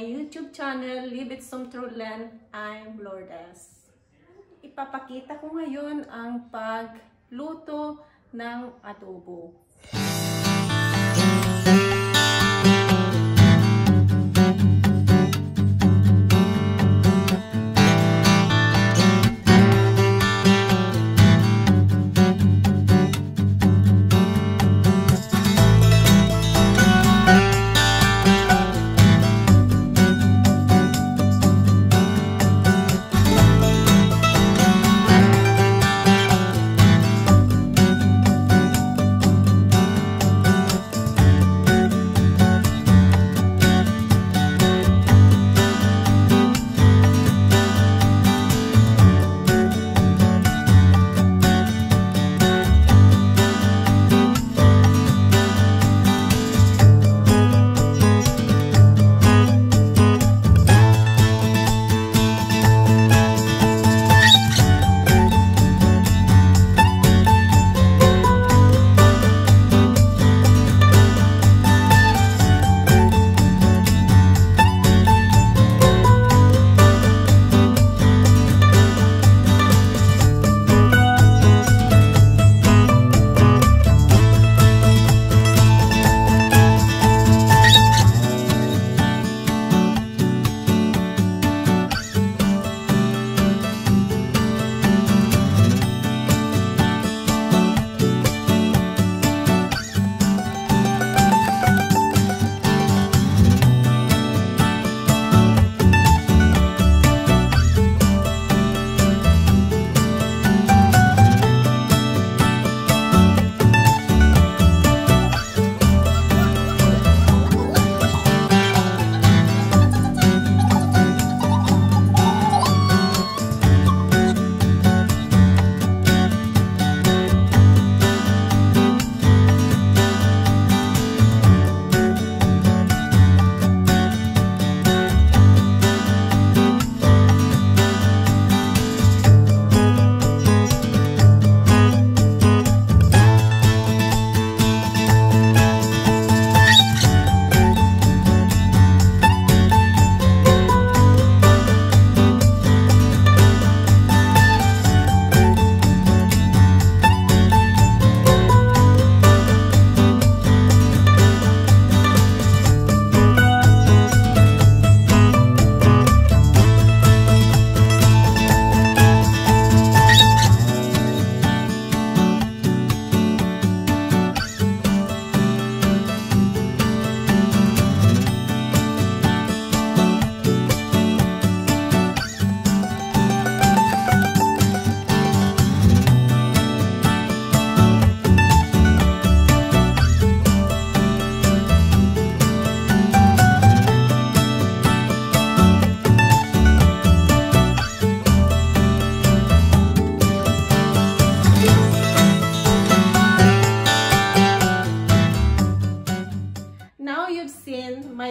YouTube channel, Live It Some Truland. I'm Lourdes. Ipapakita ko ngayon ang pagluto ng adobo.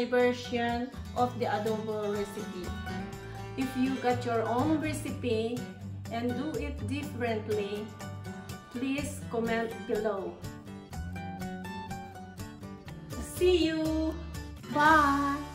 My version of the adobo recipe. If you got your own recipe and do it differently, please comment below. See you! Bye!